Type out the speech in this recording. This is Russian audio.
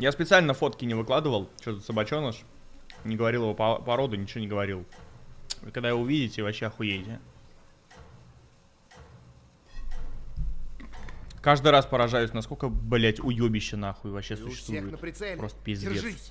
Я специально фотки не выкладывал, что за собачоныш? Не говорил его по породу, ничего не говорил. Вы когда его увидите, вообще охуеете. Каждый раз поражаюсь, насколько, блять, уебище нахуй вообще существует. Просто пиздец. Держись.